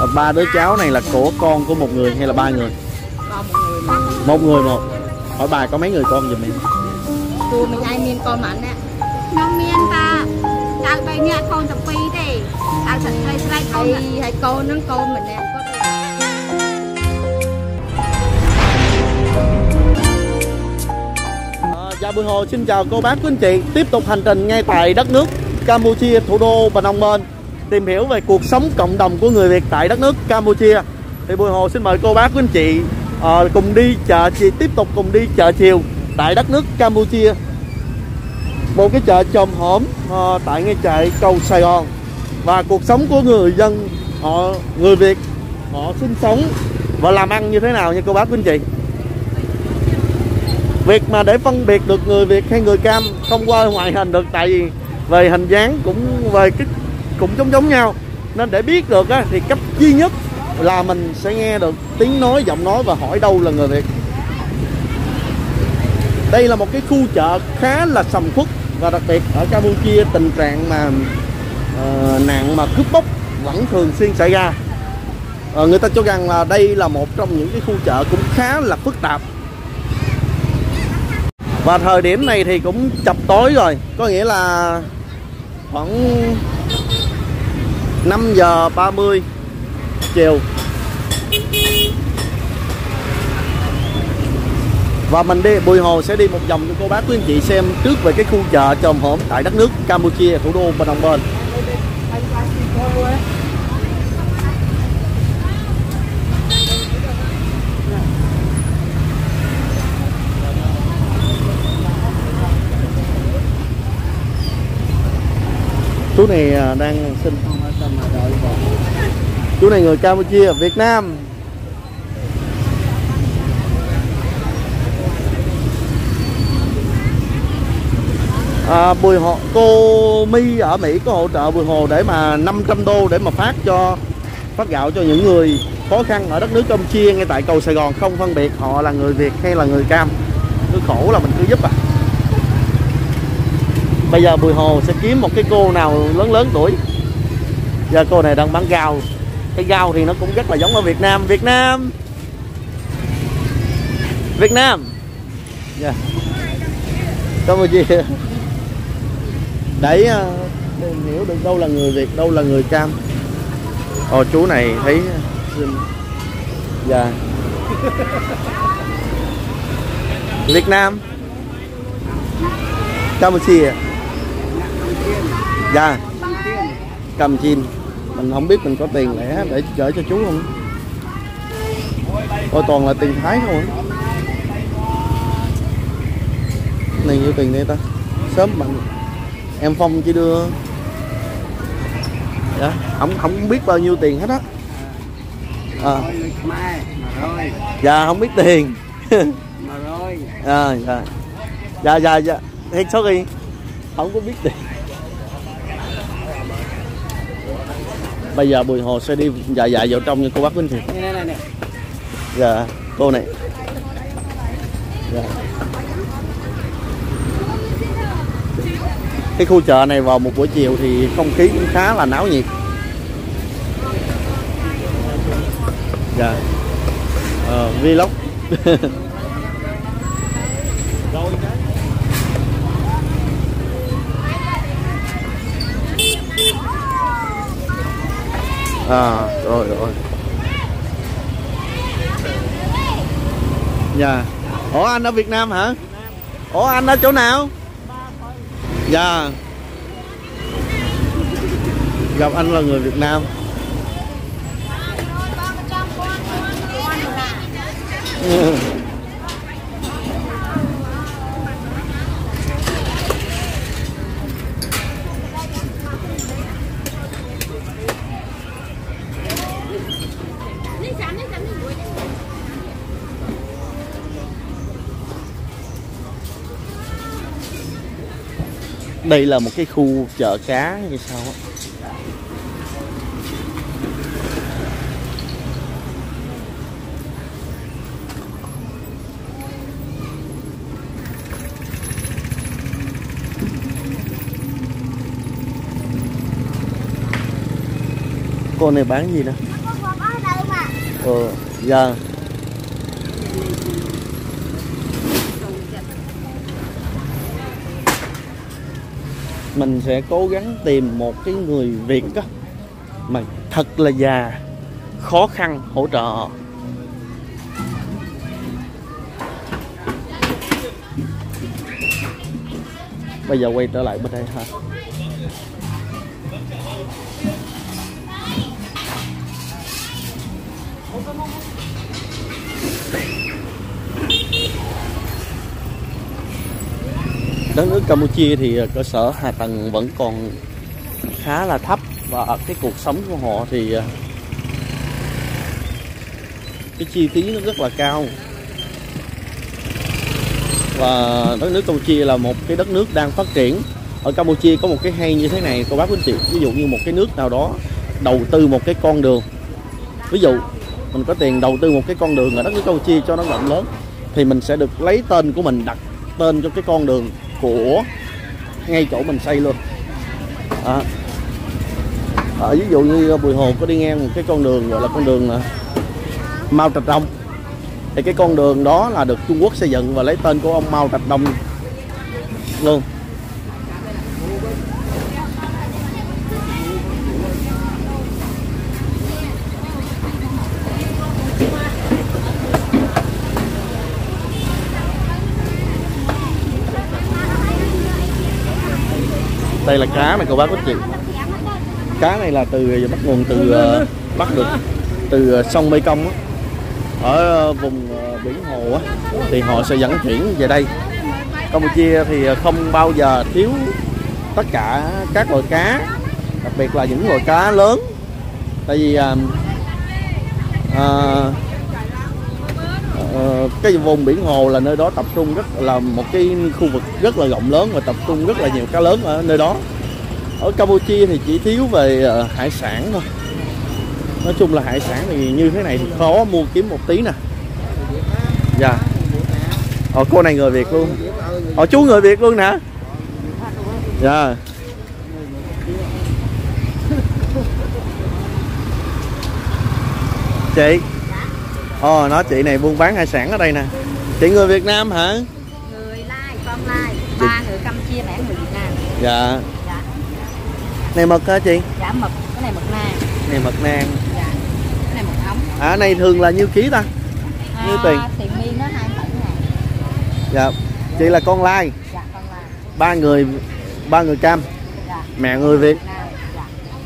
Và ba đứa cháu này là của con của một người hay là ba người một người một người một hỏi bà có mấy người con giùm em Tụi mình ai miên con mặn nè. Nó miên ta. Tao bây nha con tập phi đi. Tao thật hay sai con hay hay con nó con mình nè. À, dạ Bùi Hồ xin chào cô bác quý anh chị Tiếp tục hành trình ngay tại đất nước Campuchia, thủ đô Phnom Penh Tìm hiểu về cuộc sống cộng đồng của người Việt tại đất nước Campuchia. Thì Bùi Hồ xin mời cô bác quý anh chị à, Cùng đi chợ chị tiếp tục cùng đi chợ chiều Tại đất nước Campuchia. Một cái chợ chồm hổm à, Tại ngay chợ cầu Sài Gòn. Và cuộc sống của người dân họ Người Việt Họ sinh sống và làm ăn như thế nào nha cô bác quý anh chị? Việc mà để phân biệt được người Việt hay người Cam không qua ngoại hình được tại vì về hình dáng cũng về cái cũng giống giống nhau. Nên để biết được á, thì cách duy nhất là mình sẽ nghe được tiếng nói giọng nói và hỏi đâu là người Việt. Đây là một cái khu chợ khá là sầm uất và đặc biệt ở Campuchia tình trạng mà uh, nạn mà cướp bóc vẫn thường xuyên xảy ra. Uh, người ta cho rằng là đây là một trong những cái khu chợ cũng khá là phức tạp. Và thời điểm này thì cũng chập tối rồi Có nghĩa là khoảng 5 giờ 30 chiều. Và mình đi, Bùi Hồ sẽ đi một vòng cho cô bác quý anh chị xem trước về cái khu chợ trồm hổm tại đất nước Campuchia, thủ đô Phnom Penh Chú này à, đang xin Chú này người Campuchia, Việt Nam. À, Bùi Hồ cô My ở Mỹ có hỗ trợ Bùi Hồ để mà 500 đô để mà phát cho phát gạo cho những người khó khăn ở đất nước Campuchia ngay tại cầu Sài Gòn. Không phân biệt họ là người Việt hay là người Cam. Cứ khổ là mình cứ giúp à. Bây giờ Bùi Hồ sẽ kiếm một cái cô nào lớn lớn tuổi giờ cô này đang bán rau. Cái rau thì nó cũng rất là giống ở Việt Nam. Việt Nam! Việt Nam! Yeah. Campuchia. Để ờ, hiểu được đâu là người Việt, đâu là người Cam. Ồ, chú này thấy ờ, xinh dạ. Việt Nam. Campuchia. Dạ. Cầm chin mình không biết mình có tiền lẻ để gửi cho chú không? Ôi toàn là tiền Thái không à? này nhiêu tiền đây ta? Sớm bạn. Em phong chỉ đưa dạ không không biết bao nhiêu tiền hết á. À. dạ không biết tiền. À, dạ. Dạ dạ dạ. Hey, sorry không có biết tiền bây giờ bùi hồ sẽ đi dạ dạ vào trong nha cô bác quý anh chị dạ cô này. Dạ. Cái khu chợ này vào một buổi chiều thì không khí cũng khá là náo nhiệt. Dạ. Ờ, vlog à rồi rồi. Dạ. Ủa anh ở Việt Nam hả? Ủa anh ở chỗ nào? Dạ. Gặp anh là người Việt Nam đây là một cái khu chợ cá như sao á? Cô này bán gì nè? Ờ dạ mình sẽ cố gắng tìm một cái người Việt á, mà thật là già, khó khăn hỗ trợ. Bây giờ quay trở lại bên đây ha. Đất nước Campuchia thì ờ, cơ sở hạ tầng vẫn còn khá là thấp và cái cuộc sống của họ thì ờ, cái chi phí nó rất là cao. Và đất nước Campuchia là một cái đất nước đang phát triển. Ở Campuchia có một cái hay như thế này, cô bác quý chị, ví dụ như một cái nước nào đó đầu tư một cái con đường. Ví dụ, mình có tiền đầu tư một cái con đường ở đất nước Campuchia cho nó rộng lớn, thì mình sẽ được lấy tên của mình đặt tên cho cái con đường của ngay chỗ mình xây luôn. À. À, ví dụ như Bùi Hồ có đi ngang một cái con đường gọi là con đường Mao Trạch Đông. Thì cái con đường đó là được Trung Quốc xây dựng và lấy tên của ông Mao Trạch Đông luôn. Đây là cá này cô bác có chị cá này là từ bắt nguồn từ ờ, bắt được. Từ ờ, sông Mekong á. Ở ờ, vùng biển hồ á thì họ sẽ dẫn chuyển về đây. Campuchia thì không bao giờ thiếu tất cả các loại cá đặc biệt là những loại cá lớn. Tại vì à, cái vùng biển hồ là nơi đó tập trung rất là, một cái khu vực rất là rộng lớn và tập trung rất là nhiều cá lớn ở nơi đó. Ở Campuchia thì chỉ thiếu về ờ, hải sản thôi. Nói chung là hải sản thì như thế này thì khó mua kiếm một tí nè. Dạ. Ờ cô này người việt luôn. Ờ chú người việt luôn nè. Dạ. Chị ồ nó chị này buôn bán hải sản ở đây nè. Chị người việt nam hả? Người lai con lai. Ba người campuchia mẹ người việt nam. Dạ. Dạ. Này mực hả chị? Dạ mực. Cái này mực nang. Này mực nang. Dạ. Cái này mực ống. À này thường là nhiêu ký ta? Nhiêu tiền? À, tiền miên nó hai bảy ngàn. Dạ. Chị là con lai. Dạ con lai. Ba người ba người cam. Dạ. Mẹ người việt. Dạ.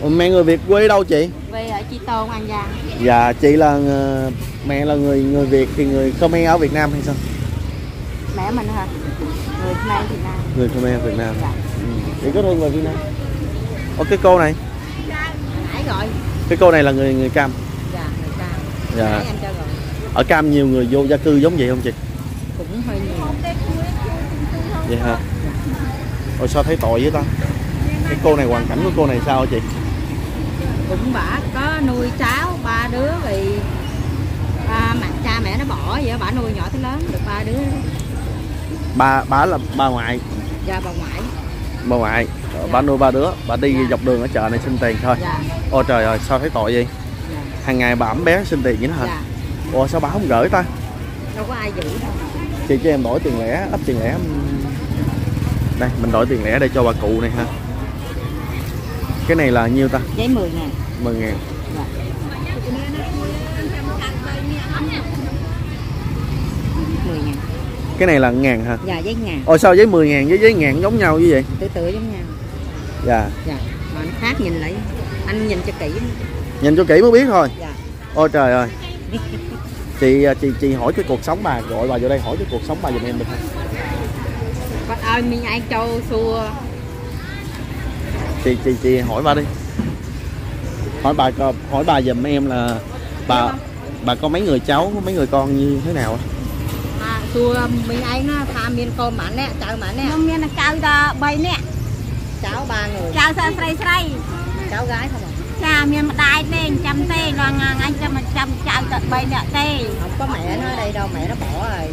Ủa, mẹ người việt quê đâu chị? Quê ở chi tôn an giang. Dạ chị là ờ, mẹ là người người việt thì người khmer ở việt nam hay sao? Mẹ mình hả? Người khmer việt nam. Người khmer việt nam. Dạ. Ừ. chị có thương người việt nam. Ủa cái cô này? Nãy gọi. Cái cô này là người người cam. Dạ người cam. Dạ. nãy em cho gọi. Ở cam nhiều người vô gia cư giống vậy không chị? Cũng hơi nhiều. Vậy hả? Ôi sao thấy tội với ta? Cái cô này hoàn cảnh của cô này sao hả chị? Cũng bả có nuôi cháu ba đứa thì à, mà cha mẹ nó bỏ vậy bả nuôi nhỏ tới lớn được ba đứa. Bà bà là bà ngoại. Dạ bà ngoại. Bà ngoại Ờ, bà nuôi ba đứa bà đi dọc đường ở chợ này xin tiền thôi. Dạ. Ôi trời ơi sao thấy tội vậy? Dạ. Hàng ngày bà ẩm bé xin tiền vậy đó hả? Dạ. Ủa sao bà không gửi ta? Đâu có ai giữ đâu. Chị cho em đổi tiền lẻ ấp tiền lẻ. Đây mình đổi tiền lẻ để cho bà cụ này ha. Cái này là nhiêu ta? Giấy 10 ngàn. 10 ngàn. Dạ 10 ngàn. Cái này là ngàn hả? Dạ giấy ngàn. Ôi sao giấy 10 ngàn với giấy ngàn giống nhau như vậy? Tự tự giống nhau. Dạ. Dạ. Mà nó khác nhìn lại anh nhìn cho kỹ. Nhìn cho kỹ mới biết thôi. Dạ. Ôi trời ơi. Chị à, chị chị hỏi cái cuộc sống bà gọi bà vô đây hỏi cái cuộc sống bà giùm em được không? Ơi mình ai châu xua? Chị chị chị hỏi bà đi. Hỏi bà co- hỏi bà giùm em là bà bà có mấy người cháu mấy người con như thế nào á? à xua mình anh á tha miên con mặn nè cháu mặn nè không miên là cháu ta bay nè cháu ba người cháu sa sray sray cháu gái không à ចាមានម្ដាយទេចិញ្ចឹមទេដល់ថ្ងៃអញចាំមកចាំចៅតែ3នាក់ទេ không có mẹ nó ở đây đâu mẹ nó bỏ rồi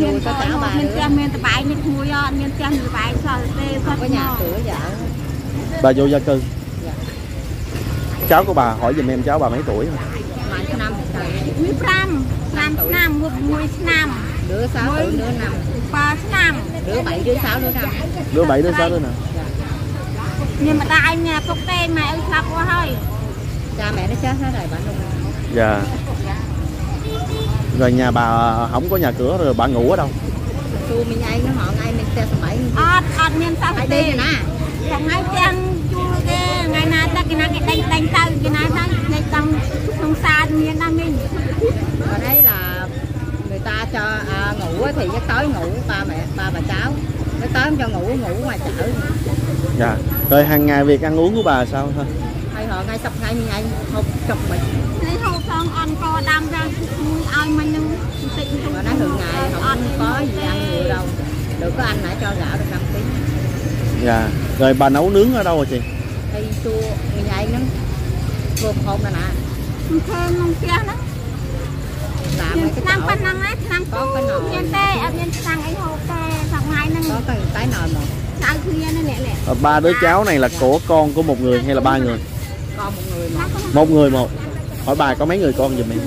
មាន nuôi កូ có ន cháu ba មាន đứa ផ្ទះមានតបាយមានក្មួយអត់មានផ្ទះមានតបាយសោះទេគាត់ có nhà cửa dạ bà vô gia cư Dạ. cháu của bà hỏi giùm em cháu bà mấy tuổi ប្រហែលឆ្នាំចា 5 5ឆ្នាំ Đứa 6 tuổi, đứa 5 Ba, năm. Đứa 7, đứa 6, đứa 5 Đứa 7, đứa 6, đứa 5 dạ. Nhưng mà ta anh nhà phúc tên mà ơi sao quá thôi Cha mẹ nó chết hết rồi bạn luôn Dạ. Rồi nhà bà không có nhà cửa rồi bà ngủ ở đâu? Tôi mình ai nó họ ngay mình xe số bảy. Ờ, ờ, mình sao phải đi nè. Chẳng ai chăng chua kê Ngày nào ta cái nào cái đánh đánh sao Cái nào ta ngày tăng không xa Mình đang mình. Ở đây là cho à, ngủ thì giấc tối ngủ ba mẹ ba bà cháu. Giấc tối cho ngủ ngủ ngoài chợ. Dạ. Rồi hàng ngày việc ăn uống của bà sao thôi? Hay họ ngay sắp ngay ngay hộp chục mình. Lấy thô sơn ăn co đam ra. Ai mà nâng tịnh thôi nói thường ngày không có gì ăn nhiều đâu. Được có anh đã cho gạo được năm tiếng. Dạ. Rồi bà nấu nướng ở đâu rồi chị? Thì chua mình ấy nó vừa hộp nè nè. Thêm kia nó នុងផ្ទះហ្នឹង làm មាន mấy cái ឆ្នាំ chậu ប៉ុណ្ណឹងណាឆ្នាំ có cái nồi មានទេអត់មានឆ្នាំអីហូបទេសប្ងាយហ្នឹង có cái cái nồi một ចៅគ្នានេះនេះនេះ Ờ, ba đứa cháu này là của con của một người hay là ba người con một người mà một người một hỏi bà có mấy người con giùm em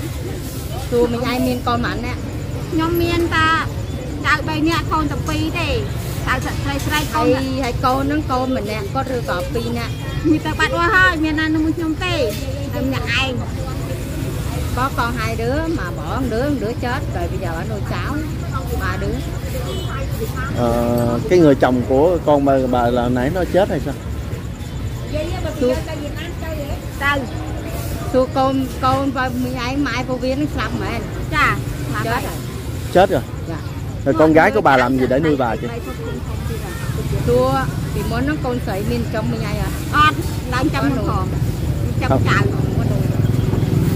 chua mình ai miên con mạnh á ខ្ញុំមានតាចៅ3នាក់កូនតែ2ទេចៅស្រីស្រីកូន hay hay con nó con mình nè có rư cọp pi nè មានតែបាត់អស់ហើយមានណាមួយខ្ញុំទេតែម្នាក់ឯង có con hai đứa mà bỏ một đứa một đứa chết rồi bây giờ bà nuôi cháu ba đứa. Ờ, cái người chồng của con bà, bà là nãy nó chết hay sao? Chú, sao chú con con và mình mai mãi cô viên sập mà. Anh chà chết rồi. Chết rồi? Dạ. rồi con gái của bà làm gì để nuôi bà chứ? Chú thì muốn nó con sợi mình trong mình ấy à con đang trong phòng trong chào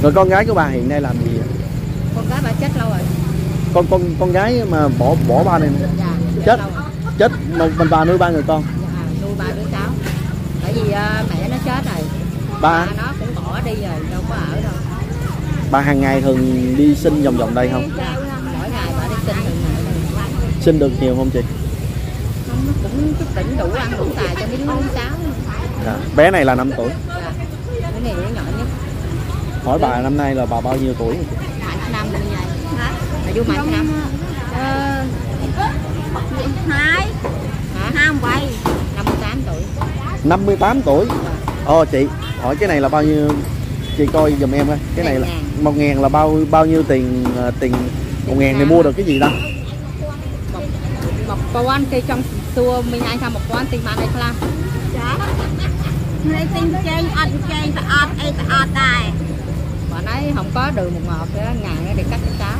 rồi con gái của bà hiện nay làm gì vậy? con gái bà chết lâu rồi con con con gái mà bỏ bỏ ba này dạ Chết. lâu rồi chết một mình bà nuôi ba người con dạ, nuôi ba đứa cháu tại vì ờ, mẹ nó chết rồi ba ba nó cũng bỏ đi rồi đâu có ở đâu bà hàng ngày thường đi sinh vòng vòng đây không dạ, mỗi ngày bà đi xin đây. sinh được nhiều không chị không nó cũng chút tỉnh đủ ăn đủ xài cho mấy đứa cháu dạ. bé này là 5 tuổi dạ. cái này đứa nhỏ hỏi bà năm nay là bà bao nhiêu tuổi rồi chị? mạnh năm như vậy là vô mạnh nămអឺហើយ hả 58 58 tuổi 58 tuổi Ồ chị hỏi cái này là bao nhiêu chị coi giùm em coi cái này là Ngàn. một ngàn là bao bao nhiêu tiền ờ, tiền một ngàn này mua được cái gì đó một một con cây trong xua mình ai tham một con tiền bạn này không ចានេះទិញចេញអត់ចេញទៅអត់អីទៅអត់ដែរ bà nói không có đường một ngọt nữa, ngàn để cắt cho cháu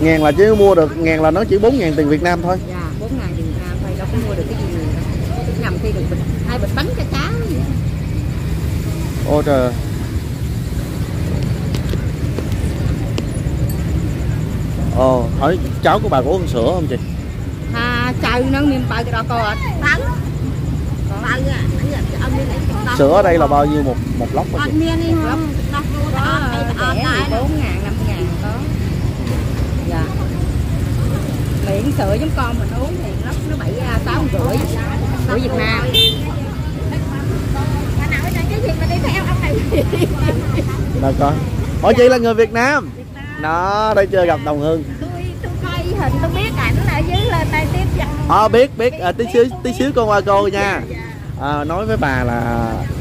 ngàn là chứ mua được ngàn là nó chỉ bốn ngàn tiền Việt Nam thôi dạ bốn ngàn tiền Việt Nam thôi đâu có mua được cái gì nữa nằm khi được bịch hai bịch bánh cho cháu ôi trời Ồ, hỏi cháu của bà có uống sữa không chị? À, cháu nó miếng bao cái đó cô ạ. Bắn. Bao nhiêu? Sữa ở đây là bao nhiêu một một lốc hả chị? Miên? Ờ, ờ, có rẻ ờ, 14 ngàn, 5 ngàn có. Dạ. Miễn sữa giống con mình uống thì nó, nó 7, 8 à, rưỡi. Của Việt Nam. Bà cái gì mà đi theo ông này Đâu con Ủa chị là người Việt Nam. Đó, đây chưa gặp Đồng Hương. Hình tôi biết ảnh ở dưới lên đây tiếp dân ờ à, biết biết. À, tí xíu tí xíu con qua cô nha. À, nói với bà là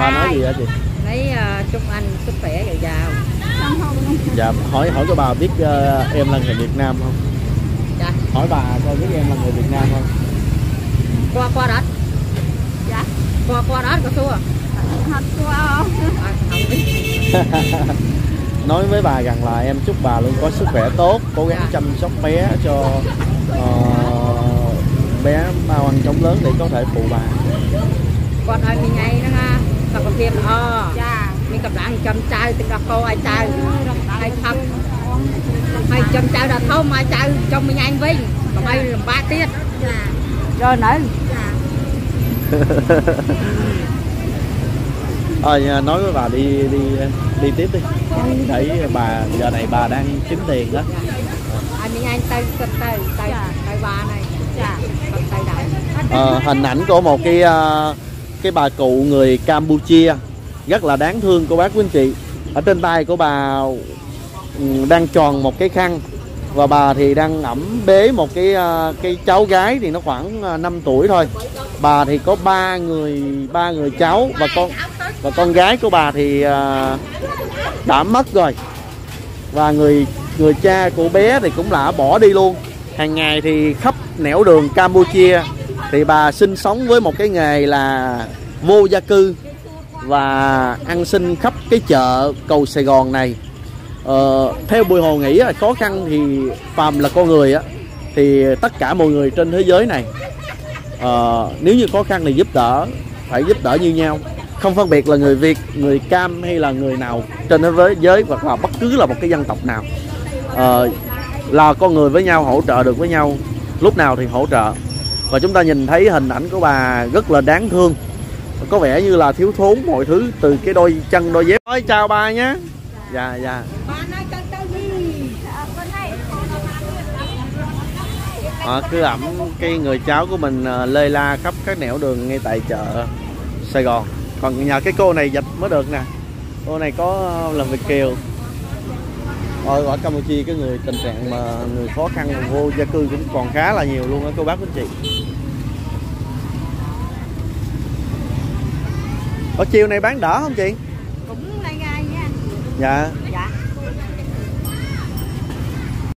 ba nói gì đó chị? Lấy uh, ờ, chúc anh sức khỏe dồi dào. Dạ hỏi hỏi cho bà biết uh, em là người Việt Nam không? Dạ. Hỏi bà coi biết em là người Việt Nam không? Qua qua đất dạ. Qua qua đất có xua không? Qua không nói với bà rằng là em chúc bà luôn có sức khỏe tốt cố gắng dạ. chăm sóc bé cho uh, bé mau ăn chóng lớn để có thể phụ bà. Con ơi mình ngay đó ha. thật là thiệt là o ចា មានកម្លាំងចំចៅទឹកដោះគោឲ្យចៅឲ្យខំហើយចំចៅដល់ធំឲ្យចៅចុំមិញឯងវិញកុំឲ្យលំបាកទៀត ចា យកនៅ ចា Ờ, nhà nói với bà đi đi đi tiếp đi thấy bà giờ này bà đang kiếm tiền đó ឲ្យមិញឯងទៅគិតទៅទៅទៅបានហើយ ចា ទៅទៅដែរ Ờ, hình ảnh của một cái ờ, cái bà cụ người Campuchia, rất là đáng thương cô bác quý anh chị. Ở trên tay của bà ừ, đang tròn một cái khăn và bà thì đang ẩm bế một cái ờ, cái cháu gái thì nó khoảng ờ, 5 tuổi thôi. Bà thì có ba người ba người cháu và con và con gái của bà thì ờ, đã mất rồi. Và người người cha của bé thì cũng đã bỏ đi luôn. Hàng ngày thì khắp nẻo đường Campuchia thì bà sinh sống với một cái nghề là vô gia cư và ăn xin khắp cái chợ cầu Sài Gòn này. Ờ, theo Bùi Hồ nghĩ là khó khăn thì phàm là con người á thì tất cả mọi người trên thế giới này ờ, nếu như khó khăn thì giúp đỡ phải giúp đỡ như nhau. Không phân biệt là người Việt người Cam hay là người nào trên thế giới hoặc là bất cứ là một cái dân tộc nào. Ờ, là con người với nhau hỗ trợ được với nhau. Lúc nào thì hỗ trợ và chúng ta nhìn thấy hình ảnh của bà rất là đáng thương. Có vẻ như là thiếu thốn mọi thứ từ cái đôi chân đôi dép. Nói chào ba nhé. Dạ dạ. À, cứ ẩm cái người cháu của mình ờ, lê la khắp các nẻo đường ngay tại chợ Sài Gòn. Còn nhờ cái cô này dịch mới được nè. Cô này có ờ, làm việc kiều. Ở, ở Campuchia cái người tình trạng mà người khó khăn vô gia cư cũng còn khá là nhiều luôn á cô bác quý chị. Ở chiều này bán đỡ không chị? Cũng đây ngay nha. Dạ. Dạ